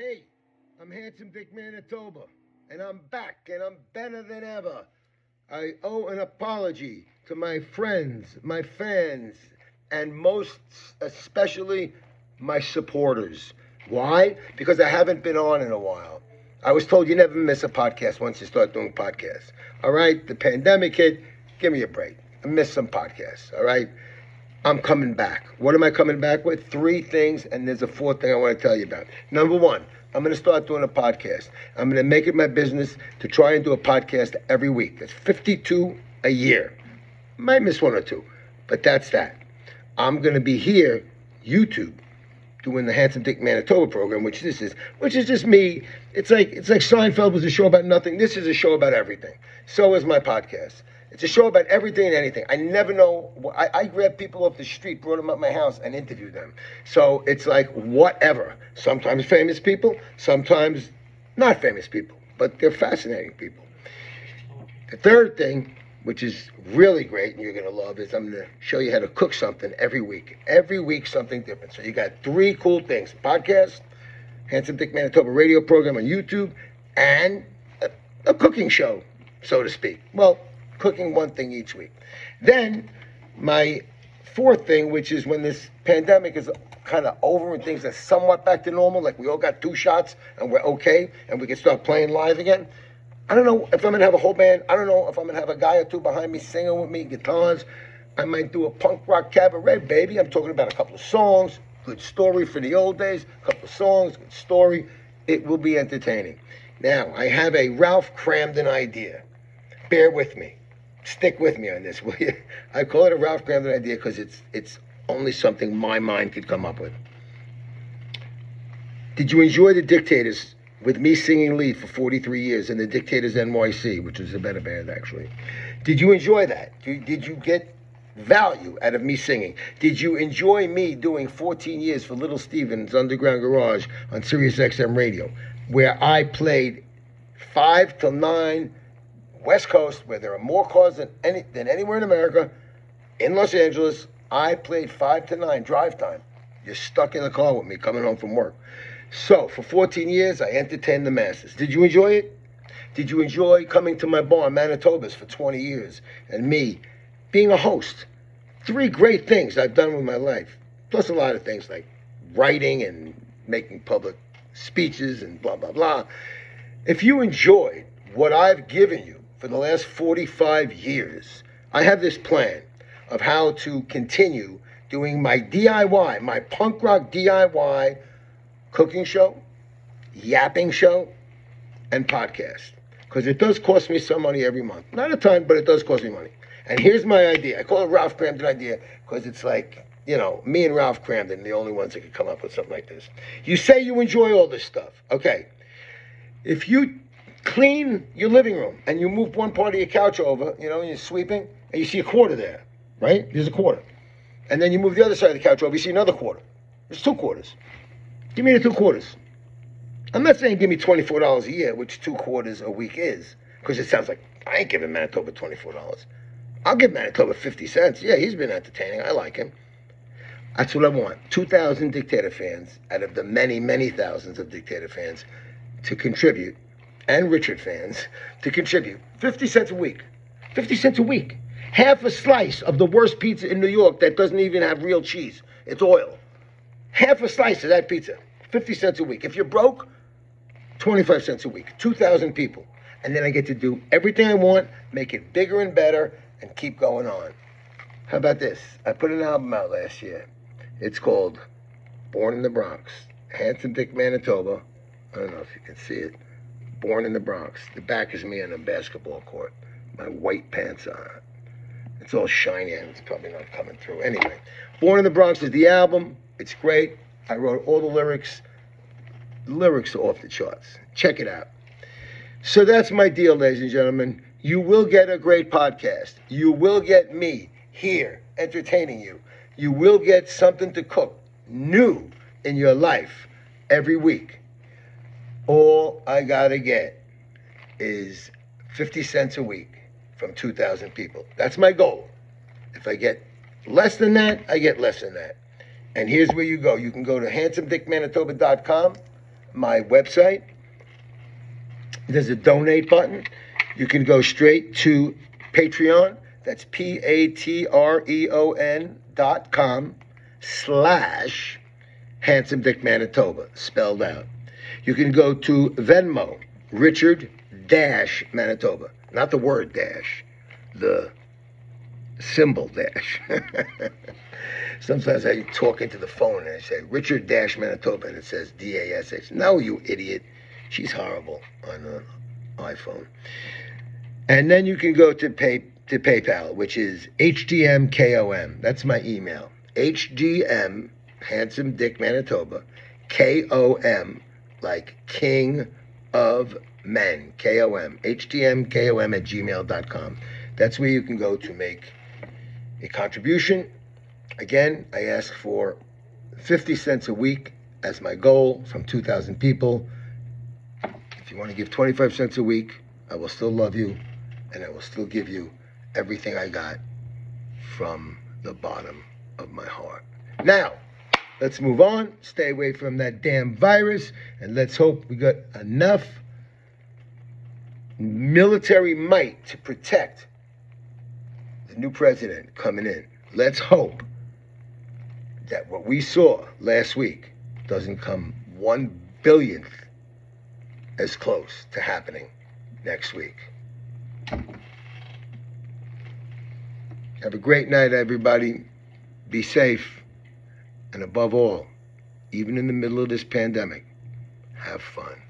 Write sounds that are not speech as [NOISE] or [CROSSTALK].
Hey, I'm Handsome Dick Manitoba, and I'm back, and I'm better than ever. I owe an apology to my friends, my fans, and most especially my supporters. Why? Because I haven't been on in a while. I was told you never miss a podcast once you start doing podcasts. All right, the pandemic hit. Give me a break. I missed some podcasts. All right. I'm coming back. What am I coming back with? Three things, and there's a fourth thing I want to tell you about. Number one, I'm going to start doing a podcast. I'm going to make it my business to try and do a podcast every week. That's 52 a year. Might miss one or two, but that's that. I'm going to be here, YouTube, doing the Handsome Dick Manitoba program, which this is, which is just me. It's like it's like Seinfeld was a show about nothing. This is a show about everything. So is my podcast. It's a show about everything and anything. I never know. I, I grab people off the street, brought them up my house, and interviewed them. So it's like whatever. Sometimes famous people, sometimes not famous people, but they're fascinating people. The third thing, which is really great and you're going to love, is I'm going to show you how to cook something every week. Every week, something different. So you got three cool things podcast, Handsome Dick Manitoba radio program on YouTube, and a, a cooking show, so to speak. Well, cooking one thing each week. Then my fourth thing, which is when this pandemic is kind of over and things are somewhat back to normal, like we all got two shots and we're okay and we can start playing live again. I don't know if I'm gonna have a whole band. I don't know if I'm gonna have a guy or two behind me singing with me, guitars. I might do a punk rock cabaret, baby. I'm talking about a couple of songs, good story for the old days, a couple of songs, good story. It will be entertaining. Now, I have a Ralph Kramden idea. Bear with me stick with me on this, [LAUGHS] will you? I call it a Ralph Kramden idea because it's it's only something my mind could come up with. Did you enjoy the Dictators with me singing lead for 43 years in the Dictators NYC, which was a better band actually? Did you enjoy that? Did you get value out of me singing? Did you enjoy me doing 14 years for Little Steven's Underground Garage on Sirius XM Radio, where I played five till nine West Coast, where there are more cars than any than anywhere in America, in Los Angeles, I played five to nine drive time. You're stuck in the car with me coming home from work. So for 14 years, I entertained the masses. Did you enjoy it? Did you enjoy coming to my bar, in Manitoba's, for 20 years, and me being a host? Three great things I've done with my life, plus a lot of things like writing and making public speeches and blah blah blah. If you enjoyed what I've given you for the last 45 years, I have this plan of how to continue doing my DIY, my punk rock DIY cooking show, yapping show, and podcast. Because it does cost me some money every month. Not a ton, but it does cost me money. And here's my idea. I call it Ralph Kramden idea because it's like, you know, me and Ralph Kramden, the only ones that could come up with something like this. You say you enjoy all this stuff. Okay. If you clean your living room and you move one part of your couch over, you know, and you're sweeping, and you see a quarter there, right? There's a quarter. And then you move the other side of the couch over, you see another quarter. There's two quarters. Give me the two quarters. I'm not saying give me $24 a year, which two quarters a week is, because it sounds like I ain't giving Manitoba $24. I'll give Manitoba 50 cents. Yeah, he's been entertaining. I like him. That's what I want. 2,000 Dictator fans out of the many, many thousands of Dictator fans to contribute and Richard fans to contribute 50 cents a week. 50 cents a week. Half a slice of the worst pizza in New York that doesn't even have real cheese. It's oil. Half a slice of that pizza. 50 cents a week. If you're broke, 25 cents a week. 2,000 people. And then I get to do everything I want, make it bigger and better, and keep going on. How about this? I put an album out last year. It's called Born in the Bronx. Handsome Dick Manitoba. I don't know if you can see it. Born in the Bronx. The back is me on a basketball court. My white pants on. It's all shiny and it's probably not coming through. Anyway, Born in the Bronx is the album. It's great. I wrote all the lyrics. The lyrics are off the charts. Check it out. So that's my deal, ladies and gentlemen. You will get a great podcast. You will get me here entertaining you. You will get something to cook new in your life every week. All I gotta get is 50 cents a week from 2,000 people. That's my goal. If I get less than that, I get less than that. And here's where you go. You can go to handsomedickmanitoba.com my website. There's a donate button. You can go straight to Patreon. That's P A T R E O N dot com slash Handsome Dick Manitoba, spelled out. You can go to Venmo, Richard Dash Manitoba. Not the word dash, the symbol dash. [LAUGHS] Sometimes I talk into the phone and I say Richard Dash Manitoba and it says D A S H. No, you idiot. She's horrible on an iPhone. And then you can go to pay to PayPal, which is HDMKOM. That's my email. HDM, Handsome Dick Manitoba, KOM, like King of Men, KOM, HDMKOM at gmail.com. That's where you can go to make a contribution. Again, I ask for 50 cents a week as my goal from 2,000 people. If you want to give 25 cents a week, I will still love you and I will still give you everything I got from the bottom of my heart. Now, let's move on. Stay away from that damn virus and let's hope we got enough military might to protect the new president coming in. Let's hope that what we saw last week doesn't come one billionth as close to happening next week. Have a great night, everybody. Be safe. And above all, even in the middle of this pandemic, have fun.